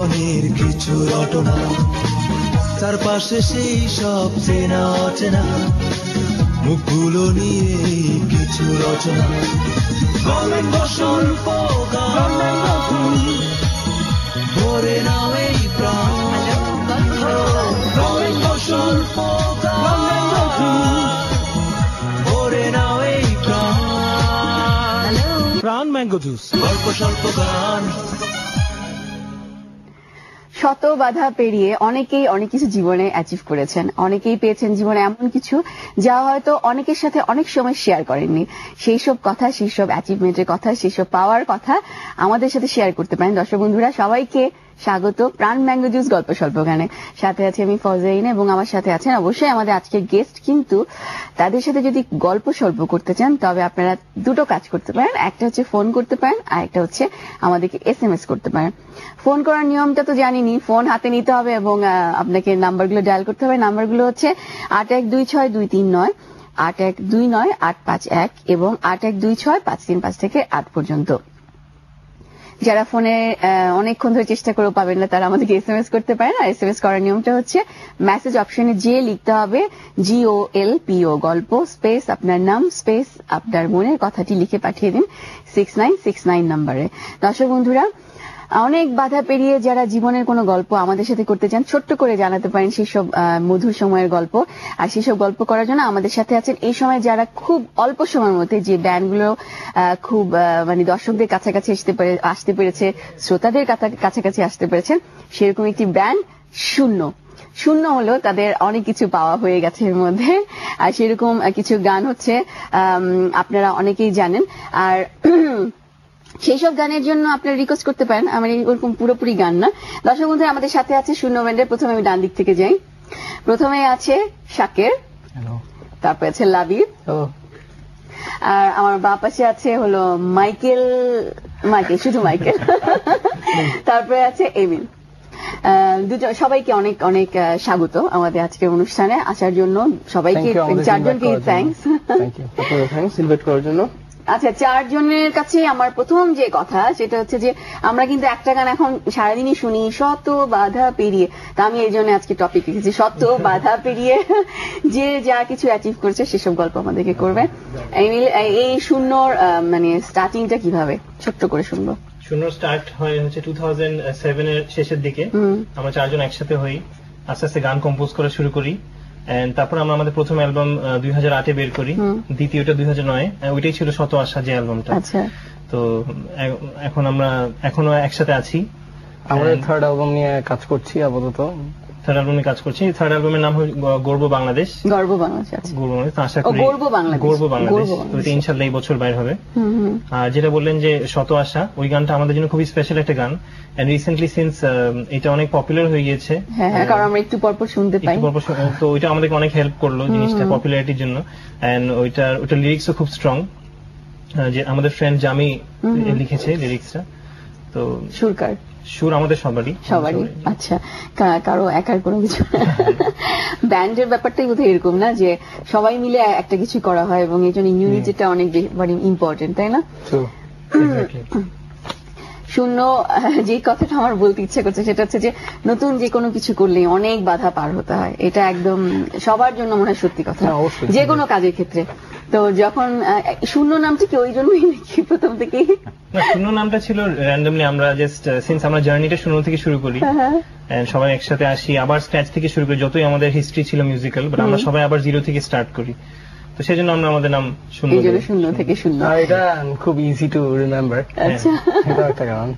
মনের কিছু রটনা চারপাশে সেই সব চেনা অচেনা মুখগুলো নিয়ে কিছু রচনা। স্বল্প গান ভরে নাও এই প্রাণ। স্বল্প ভরে নাও এই প্রাণ। প্রাণ ম্যাঙ্গো জুস গল্প স্বল্প গান। শত বাধা পেরিয়ে অনেকেই অনেক কিছু জীবনে অ্যাচিভ করেছেন। অনেকেই পেয়েছেন জীবনে এমন কিছু যা হয়তো অনেকের সাথে অনেক সময় শেয়ার করেননি। সেই সব কথা, সেই সব অ্যাচিভমেন্টের কথা, সেই সব পাওয়ার কথা আমাদের সাথে শেয়ার করতে পারেন। দর্শক বন্ধুরা, সবাইকে স্বাগত প্রাণ ম্যাঙ্গো জুস গল্প স্বল্প গানে সাথে আছি আমি ফজাইন এবং আমার সাথে আছেন অবশ্যই আমাদের আজকের গেস্ট কিন্তু তাদের সাথে যদি গল্প স্বল্প করতে চান, তবে আপনারা দুটো কাজ করতে পারেন। একটা হচ্ছে ফোন করতে পারেন, আর একটা হচ্ছে আমাদেরকে এস এম এস করতে পারেন। ফোন করার নিয়মটা তো জানিনি ফোন হাতে নিতে হবে এবং আপনাকে নাম্বারগুলো ডায়াল করতে হবে। নাম্বারগুলো হচ্ছে আট এক দুই ছয় দুই তিন নয়, আট এক দুই নয় আট পাঁচ এক এবং আট এক দুই ছয় পাঁচ তিন পাঁচ থেকে আট পর্যন্ত। যারা ফোনে অনেকক্ষণ ধরে চেষ্টা করেও পাবেন না, তারা আমাদেরকে এস এম এস করতে পারেন আর এস এম এস করার নিয়মটা হচ্ছে মেসেজ অপশনে যে লিখতে হবে জিও এল পিও গল্প স্পেস আপনার নাম স্পেস আপনার মনের কথাটি লিখে পাঠিয়ে দিন সিক্স নাইন সিক্স নাইন নাম্বারে দর্শক বন্ধুরা অনেক বাধা পেরিয়ে যারা জীবনের কোনো গল্প আমাদের সাথে করতে চান, ছোট্ট করে জানাতে পারেন সেসব মধুর সময়ের গল্প। আর সেসব গল্প করার জন্য আমাদের সাথে আছেন এই সময় যারা খুব অল্প সময়ের মধ্যে যে ব্যান্ডগুলো খুব মানে দর্শকদের কাছাকাছি আসতে পেরে, আসতে পেরেছে, শ্রোতাদের কাছা- কাছাকাছি আসতে পেরেছেন, সেরকম একটি ব্যান্ড শূন্য। শূন্য হলো তাদের অনেক কিছু পাওয়া হয়ে গেছে এর মধ্যে। আর সেরকম কিছু গান হচ্ছে আপনারা অনেকেই জানেন। আর সেই সব গানের জন্য আপনারা রিকোয়েস্ট করতে পারেন। আমার ওরকম পুরোপুরি গান না। দর্শক বন্ধু আমাদের সাথে আছে শূন্য ব্যান্ডের প্রথমে আমি ডান দিক থেকে যাই। প্রথমে আছে শাকের। তারপরে আছে লাবিব। আর আমার বাঁ পাশে আছে হলো মাইকেল মাইকেল শুধু মাইকেল। তারপরে আছে এমিন। দুজন সবাইকে অনেক অনেক স্বাগত আমাদের আজকের অনুষ্ঠানে আসার জন্য। সবাইকে চারজনকে invite করার জন্য। থ্যাঙ্কস থ্যাংক ইউ আপনাকে থ্যাংকস ইনভাইট করার জন্য। আচ্ছা চারজনের কাছে আমার প্রথম যে কথা সেটা হচ্ছে যে আমরা কিন্তু একটা গান এখন সারাদিনই শুনি শত বাধা পেরিয়ে। তা আমি এই জন্য আজকে টপিক লিখেছি শত বাধা পেরিয়ে যে যা কিছু অ্যাচিভ করেছে সেসব গল্প আমাদেরকে করবে। এই- শূন্যর মানে স্টার্টিংটা কীভাবে? ছোট্ট করে শুনব। শূন্য স্টার্ট হয় হচ্ছে টু থাউজেন্ড সেভেন এর শেষের দিকে। আমরা চারজন একসাথে হই। আস্তে আস্তে গান কম্পোজ করা শুরু করি। And তারপর আমরা আমাদের প্রথম অ্যালবাম দুই হাজার আটে বের করি। দ্বিতীয়টা দুই হাজার নয়। ওইটাই ছিল শত আশা যে অ্যালবামটা। আচ্ছা। তো এখন আমরা এখনও একসাথে আছি। আমরা থার্ড অ্যালবাম নিয়ে কাজ করছি আপাতত। থার্ড অ্যালবামে কাজ করছি। থার্ড অ্যালবামের নাম হল গর্ব বাংলাদেশ। গর্ব বাংলাদেশ গর্ব বাংলাদেশ আশা করি গর্ব বাংলাদেশ। গর্ব বাংলাদেশ। তো এই বছর বাইর হবে। আর যেটা বললেন যে শত আশা ওই গানটা আমাদের জন্য খুবই স্পেশাল একটা গান। এন্ড রিসেন্টলি সিন্স এটা অনেক পপুলার হয়ে গিয়েছে। হ্যাঁ হ্যাঁ কারণ আমরা একটু পরপর শুনতে পাই। একটু পরপর তো ওইটা আমাদেরকে অনেক হেল্প করল জিনিসটা পপুলারিটির জন্য। এন্ড ওইটার ওইটার লিরিক্সও খুব স্ট্রং যে আমাদের ফ্রেন্ড জামি লিখেছে লিরিক্সটা তো সুরকার। সুর আমাদের সবারই। সবারই। আচ্ছা কারও একার কোনো কিছু ব্যান্ডের ব্যাপারটাই বোধহয় এরকম না যে সবাই মিলে একটা কিছু করা হয় এবং এই জন্য ইউনিটিটা অনেক ইম্পর্টেন্ট তাই না. শূন্য যে কথাটা আমার বলতে ইচ্ছে করছে সেটা হচ্ছে যে নতুন যে কোনো কিছু করলে অনেক বাধা পার হতে হয়। এটা একদম সবার জন্য মনে হয় সত্যি কথা। হ্যাঁ, যে কোনো কাজের ক্ষেত্রে। তো যখন শূন্য নামটি কি ওই জন্যই নাকি প্রথম থেকেই? না শূন্য নামটা ছিল র্যান্ডমলি আমরা জাস্ট সিন্স আমরা জার্নিটা শূন্য থেকে শুরু করি হ্যাঁ। সবাই একসাথে আসি আবার স্ক্র্যাচ থেকে শুরু করি যতই আমাদের হিস্ট্রি ছিল মিউজিক্যাল বাট আমরা সবাই আবার জিরো থেকে স্টার্ট করি। তো সেজন্য আমরা আমাদের নাম শূন্য এই জন্য শূন্য থেকে শূন্য। আর এটা খুব ইজি টু রিমেম্বার আচ্ছা। একটা গান।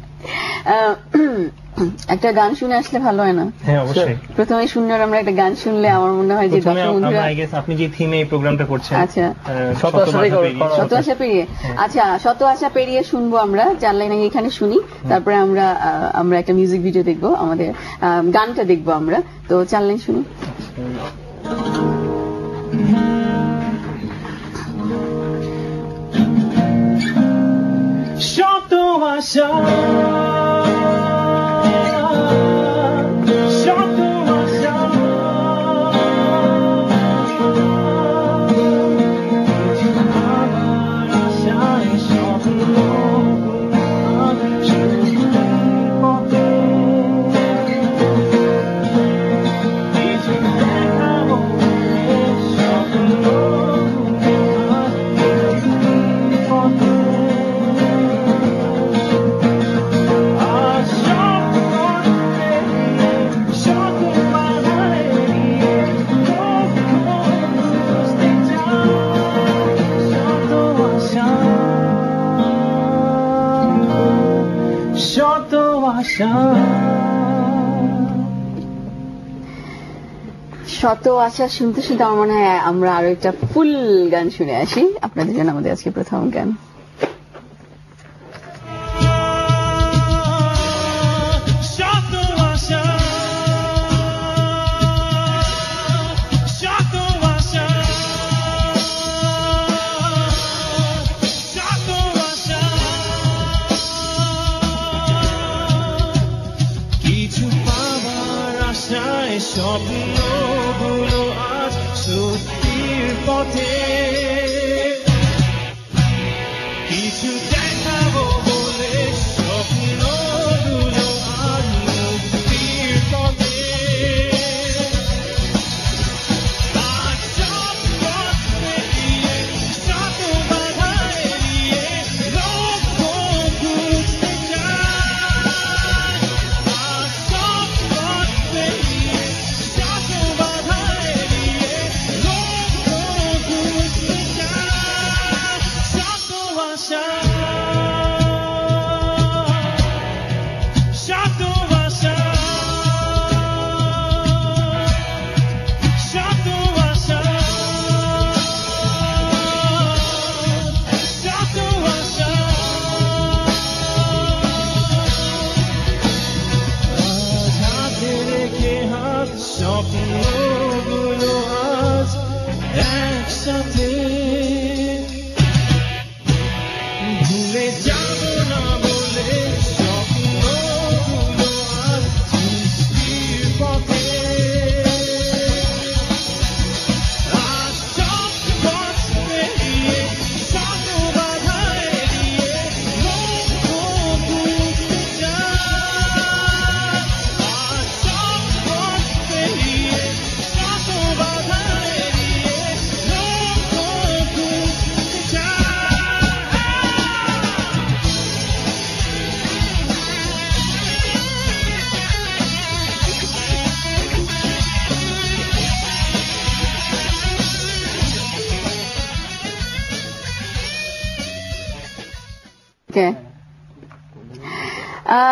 একটা গান শুনে আসলে ভালো হয় না। হ্যাঁ অবশ্যই। প্রথমে শূন্যর আমরা একটা গান শুনলে আমার মনে হয় যে আপনি যে থিমে এই প্রোগ্রামটা করছেন আচ্ছা। শত আশা পেরিয়ে। আচ্ছা শত আশা পেরিয়ে শুনব আমরা। চার লাইন আগে এখানে শুনি। তারপরে আমরা আহ, আমরা একটা মিউজিক ভিডিও দেখব। আমাদের আহ, গানটা দেখব আমরা। তো চার লাইন শুনি। শত আশা শত আশা শুনতে শুনতে আমার মনে হয় আমরা আরও একটা ফুল গান শুনে আসি। আপনাদের জন্য আমাদের আজকে প্রথম গান। স্বপ্নগুলো আজ সত্যির পথে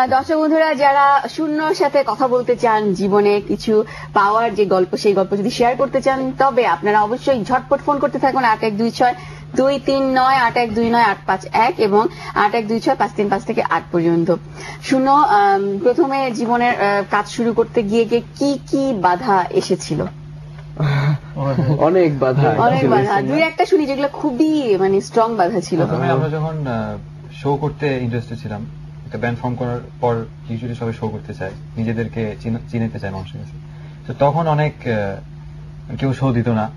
দর্শক বন্ধুরা যারা শূন্যর সাথে কথা বলতে চান জীবনে কিছু পাওয়ার যে গল্প সেই গল্প যদি শেয়ার করতে চান তবে আপনারা অবশ্যই ঝটপট ফোন করতে থাকুন আট এক দুই ছয় দুই তিন নয় আট এক দুই নয় আট পাঁচ এক এবং আট এক দুই ছয় পাঁচ তিন পাঁচ থেকে আট পর্যন্ত। শুনো আম, প্রথমে জীবনের কাজ শুরু করতে গিয়ে গিয়ে কি কি বাধা এসেছিল? অনেক বাধা অনেক বাধা। দুই একটা শুনি যেগুলো খুবই মানে স্ট্রং বাধা ছিল। আমরা যখন শো করতে ইন্টারেস্টেড ছিলাম একটা ব্যান্ড ফর্ম করার পর ইউজুয়ালি সবাই শো করতে চায় নিজেদেরকে চিন- চায় মানুষের কাছে। তো তখন অনেক কেউ শো দিত না।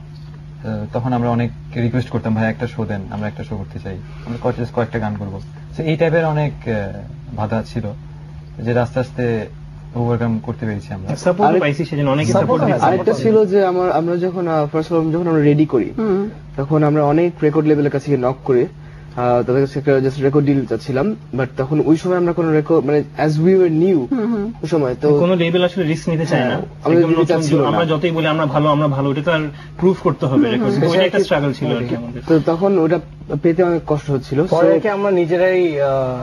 তখন আমরা অনেক রিকোয়েস্ট করতাম ভাই একটা শো দেন আমরা একটা শো করতে চাই। আমরা কয়েক কয়েকটা গান করব। তো এই টাইপের অনেক আহ, বাধা ছিল যে আস্তে আস্তে ওভারকাম করতে পেরেছি আমরা। সাপোর্ট পাইছি সেজন্য অনেকে সাপোর্ট আরেকটা ছিল যে আমার আমরা যখন ফার্স্ট যখন আমরা রেডি করি তখন আমরা অনেক রেকর্ড লেভেলের কাছে নক করে তাদের কাছে একটা জাস্ট রেকর্ড ডিল চাচ্ছিলাম বাট তখন ওই সময় আমরা কোনো রেকর্ড মানে অ্যাজ উই ওয়ার নিউ ওই সময় তো কোনো লেভেল আসলে রিস্ক নিতে চায় না। হ্যাঁ, চাচ্ছিল আমরা যতই বলি আমরা ভালো আমরা ভালো ওটা তো আর প্রুফ করতে হবে রেকর্ড তো একটা স্ট্রাগল ছিল আর কি আমাদের। তো তখন ওটা পেতে অনেক কষ্ট হচ্ছিল। পরে আর আমরা নিজেরাই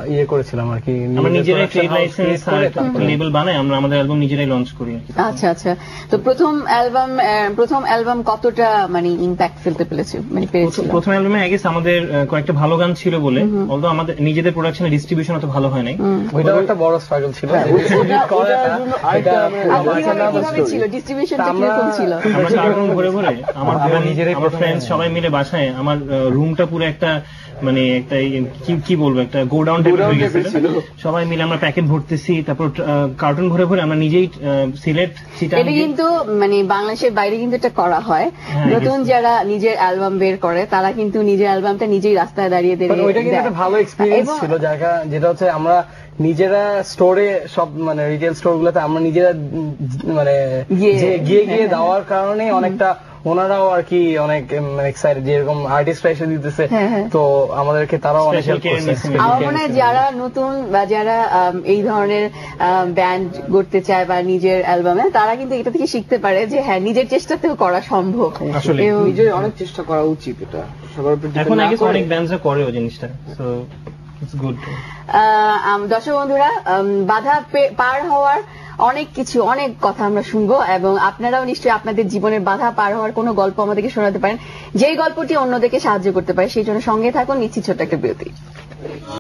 ইয়ে করেছিলাম আর কি? আমরা নিজেরাই ট্রেড লাইসেন্স করে লেবেল বানাই আমরা আমাদের অ্যালবাম নিজেরাই লঞ্চ করি আচ্ছা আচ্ছা। তো প্রথম অ্যালবাম প্রথম অ্যালবাম কতটা মানে ইম্প্যাক্ট ফেলতে পেরেছে মানে পেরেছিল? প্রথম- অ্যালবামে আগে আমাদের কয়েকটা ভালো গান ছিল বলে অলদো আমাদের নিজেদের প্রোডাকশনের ডিস্ট্রিবিউশন অত ভালো হয় নাই। ওইটাও একটা বড় স্ট্রাগল ছিল। হ্যাঁ, আর। ছিল ডিস্ট্রিবিউশনটা তা আমরা- কীরকম ছিল? আমরা কার্টুন ভরে ভরে আমার নিজেরাই আমার ফ্রেন্ডস সবাই মিলে বাসায় আমার রুমটা পুরো একটা মানে একটা কি- কি বলব একটা গোডাউন টাইপের হয়ে গেছিল। সবাই মিলে আমরা প্যাকেট ভরতেছি তারপর কার্টুন ভরে ভরে আমরা নিজেই সিলেট এটা কিন্তু মানে বাংলাদেশের বাইরে কিন্তু এটা করা হয়। হ্যাঁ, নতুন যারা নিজের অ্যালবাম বের করে তারা কিন্তু নিজের অ্যালবামটা নিজেই রাস্তায় দাঁড়িয়ে দাঁড়িয়ে ওইটা কিন্তু একটা ভালো এক্সপিরিয়েন্স ছিল জায়গা যেটা হচ্ছে আমরা নিজেরা স্টোরে সব মানে রিটেল স্টোর গুলোতে আমরা নিজেরা মানে গিয়ে- গিয়ে গিয়ে হ্যাঁ, দেওয়ার কারণে অনেকটা ওনারাও আর কি অনেক এক্সাইটেড যেরকম আর্টিস্টরা এসে দিতেছে হ্যাঁ, হ্যাঁ। তো আমাদেরকে তারাও অনেক হেল্প করছে। আমার মনে হয় যারা নতুন বা যারা এই ধরনের ব্যান্ড করতে চায় বা নিজের অ্যালবামে তারা কিন্তু এটা থেকে শিখতে পারে যে হ্যাঁ নিজের চেষ্টাতেও করা সম্ভব আসলে। নিজের অনেক চেষ্টা করা উচিত এটা সবার এখন আগে অনেক ব্যান্ডসরা করে ওই জিনিসটা দর্শক বন্ধুরা বাধা পার হওয়ার অনেক কিছু, অনেক কথা আমরা শুনব এবং আপনারাও নিশ্চয়ই আপনাদের জীবনের বাধা পার হওয়ার কোন গল্প আমাদেরকে শোনাতে পারেন। যেই গল্পটি অন্যদেরকে সাহায্য করতে পারে, সেই জন্য সঙ্গে থাকুন নিচ্ছি ছোট্ট একটা বিরতি।